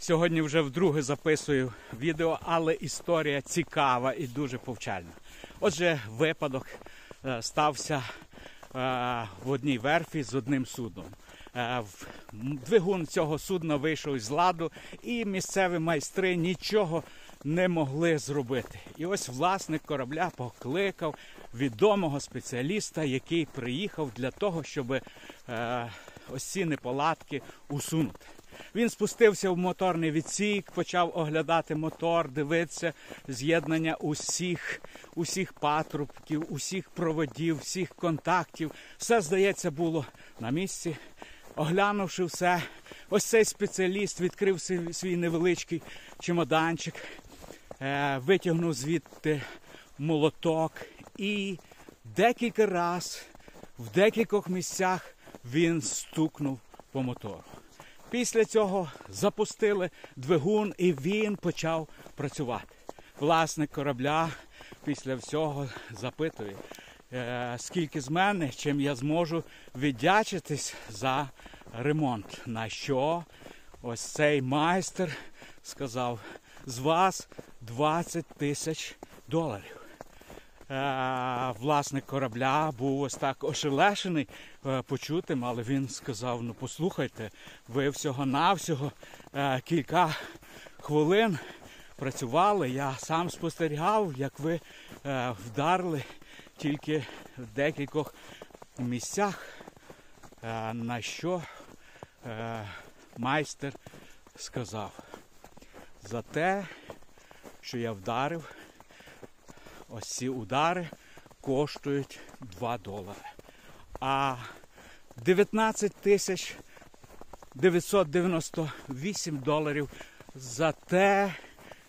Сьогодні вже вдруге записую відео, але історія цікава і дуже повчальна. Отже, випадок е, стався е, в одній верфі з одним судном. Е, Двигун цього судна вийшов із ладу, і місцеві майстри нічого не могли зробити. І ось власник корабля покликав відомого спеціаліста, який приїхав для того, щоб ось ці неполадки усунути. Він спустився в моторний відсік, почав оглядати мотор, дивитися з'єднання усіх, усіх патрубків, усіх проводів, всіх контактів. Все, здається, було на місці. Оглянувши все, ось цей спеціаліст відкрив свій, невеличкий чемоданчик, е, витягнув звідти молоток і декілька раз в декількох місцях він стукнув по мотору. Після цього запустили двигун і він почав працювати. Власник корабля після всього запитує, е, скільки з мене, чим я зможу віддячитись за ремонт. На що ось цей майстер сказав, з вас 20 тисяч доларів. Е, власник корабля був ось так ошелешений е, почутим, але він сказав: ну послухайте, ви всього-навсього е, кілька хвилин працювали. Я сам спостерігав, як ви вдарили тільки в декількох місцях, на що майстер сказав за те, що я вдарив. Ось ці удари коштують 2 долари. А 19 тисяч 998 доларів за те,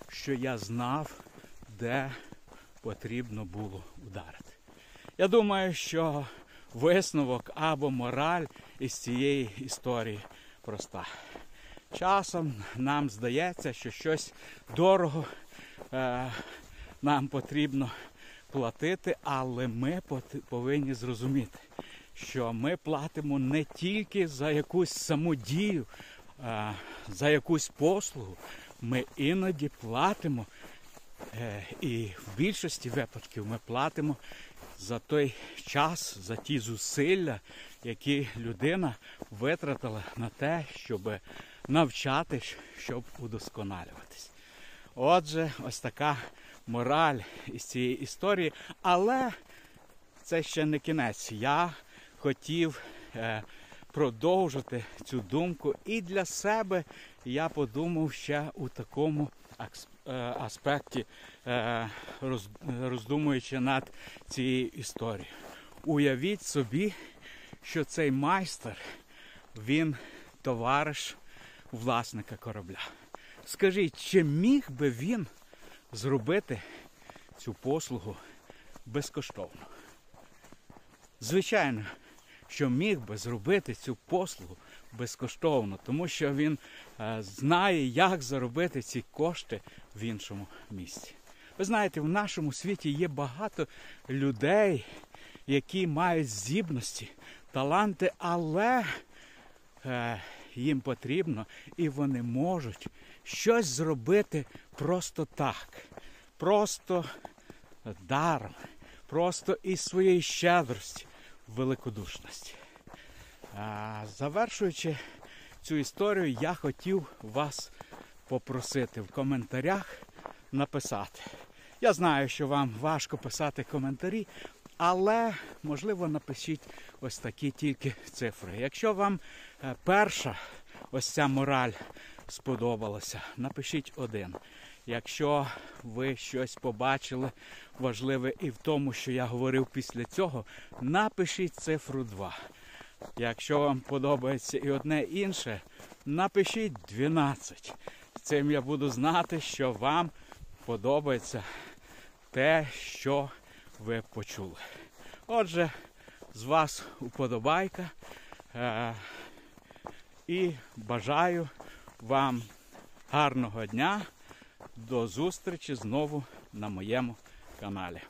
що я знав, де потрібно було ударити. Я думаю, що висновок або мораль із цієї історії проста. Часом нам здається, що щось дорого е, нам потрібно платити, але ми пот- повинні зрозуміти, що ми платимо не тільки за якусь саму дію, а за якусь послугу. Ми іноді платимо, е, і в більшості випадків ми платимо за той час, за ті зусилля, які людина витратила на те, щоб навчатись, щоб удосконалюватись. Отже, ось така мораль із цієї історії. Але це ще не кінець. Я хотів е, продовжити цю думку, і для себе я подумав ще у такому е, аспекті, е, роз, роздумуючи над цією історією. Уявіть собі, що цей майстер, він товариш власника корабля. Скажіть, чи міг би він зробити цю послугу безкоштовно? Звичайно, що міг би зробити цю послугу безкоштовно, тому що він е, знає, як заробити ці кошти в іншому місці. Ви знаєте, в нашому світі є багато людей, які мають здібності, таланти, але е, їм потрібно і вони можуть щось зробити просто так, просто даром, просто із своєї щедрості, великодушності. А, завершуючи цю історію, я хотів вас попросити в коментарях написати. Я знаю, що вам важко писати коментарі, але можливо напишіть ось такі тільки цифри. Якщо вам е, перша ось ця мораль сподобалася, напишіть один. Якщо ви щось побачили важливе і в тому, що я говорив після цього, напишіть цифру 2. Якщо вам подобається і одне і інше, напишіть 12. Цим я буду знати, що вам подобається те, що ви почули. Отже, з вас уподобайка. Е- і бажаю вам гарного дня. До зустрічі знову на моєму каналі.